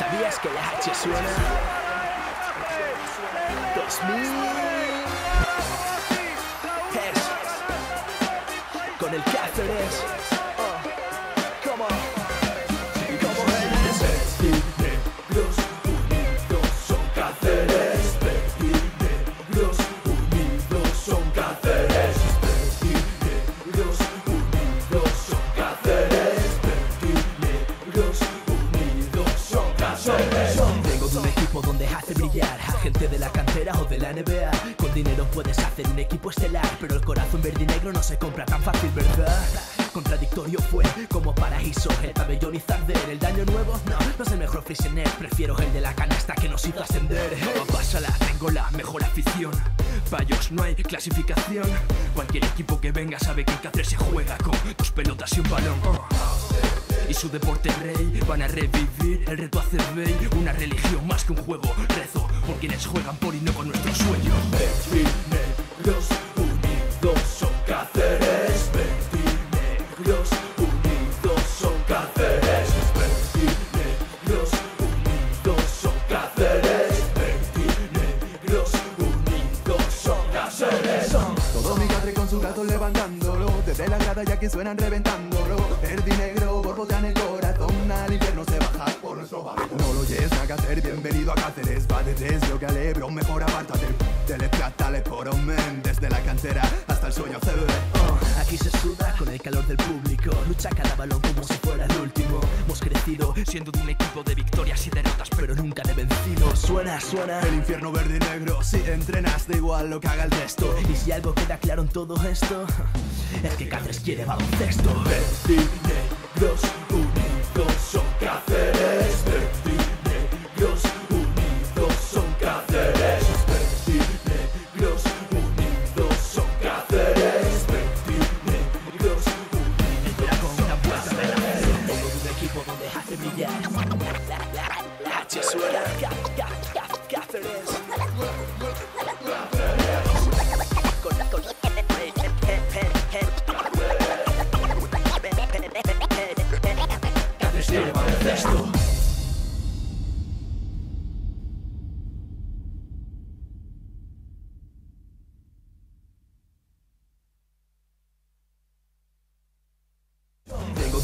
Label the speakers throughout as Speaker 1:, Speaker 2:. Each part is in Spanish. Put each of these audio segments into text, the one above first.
Speaker 1: ¿Sabías que la H suena? 2000 es con el Cáceres. Brillar a gente de la cantera o de la NBA. Con dinero puedes hacer un equipo estelar, pero el corazón verde y negro no se compra tan fácil, ¿verdad? Contradictorio fue como paraíso, el pabellón y Zarder. El daño nuevo, no, no es el mejor Frisianet. Prefiero el de la canasta que nos hizo ascender.
Speaker 2: Pásala, tengo la mejor afición. Payos, no hay clasificación. Cualquier equipo que venga sabe que en Cáceres se juega con dos pelotas y un balón. Y su deporte rey van a revivir el reto a Cervey. Una religión más que un juego. Rezo por quienes juegan por y no con nuestro sueño.
Speaker 3: Levantándolo. Desde la grada ya que suenan reventándolo. Verde y negro borbotean el corazón. Al infierno se baja por nuestro barrio. No lo oyes a Cáceres, bienvenido a Cáceres. Va de desde que alebro, mejor apártate. Dele plata, le por men Desde la cantera hasta el sueño.
Speaker 1: Oh, aquí se suda con el calor del público. Lucha cada balón como si fuera el último.
Speaker 2: Siendo de un equipo de victorias y derrotas, pero
Speaker 1: nunca de vencido. Suena, suena.
Speaker 3: El infierno verde y negro Si entrenas da igual lo que haga el resto
Speaker 1: Y si algo queda claro en todo esto, es que Cáceres quiere baloncesto.
Speaker 4: Negros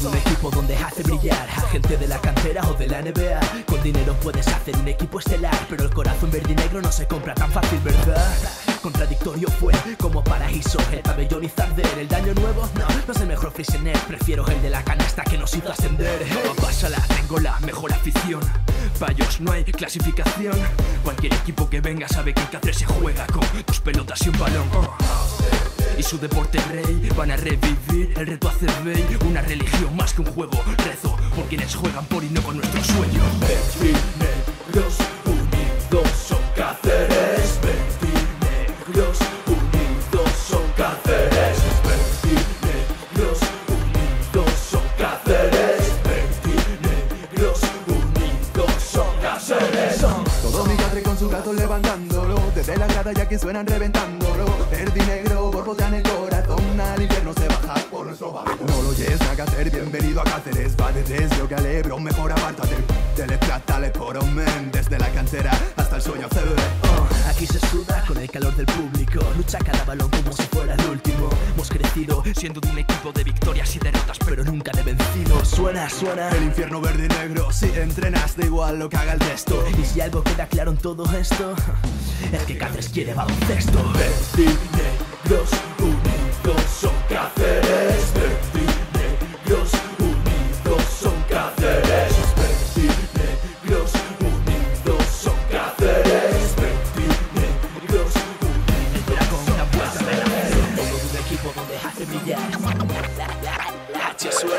Speaker 1: de un equipo donde hace brillar a gente de la cantera o de la NBA. Con dinero puedes hacer un equipo estelar, pero el corazón verde y negro no se compra tan fácil, ¿verdad? Contradictorio fue como paraíso, el pabellón y Zarder. El daño nuevo, no, no es el mejor Frisianet. Prefiero el de la canasta que nos hizo ascender.
Speaker 2: Pásala, tengo la mejor afición. Payos, no hay clasificación. Cualquier equipo que venga sabe que en Cáceres se juega con dos pelotas y un balón. Oh. Y su deporte rey van a revivir el reto a Cervey. Una religión más que un juego. Rezo por quienes juegan por y no con nuestro sueño.
Speaker 4: negros unidos son Cáceres, negros unidos son Cáceres, negros unidos son Cáceres, negros unidos son Cáceres.
Speaker 3: Todo mi cadre con su gato levantándolo Desde la grada ya que suenan reventándolo Verde y negro bienvenido a Cáceres Va de desde que alebro, mejor apártate Dele plata, le por un men Desde la cantera hasta el sueño CB
Speaker 1: Oh, aquí se suda con el calor del público. Lucha cada balón como si fuera el último. Hemos crecido,
Speaker 2: Siendo de un equipo de victorias y derrotas, pero
Speaker 1: nunca de vencido. Suena, suena.
Speaker 3: El infierno verde y negro Si entrenas da igual lo que haga el resto
Speaker 1: Y si algo queda claro en todo esto, es que Cáceres quiere baloncesto.
Speaker 4: Negros unidos son Cáceres,
Speaker 1: La,